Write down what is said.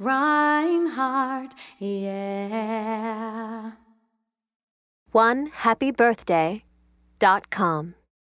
Reinhardt, yeah. One happy birthday dot com.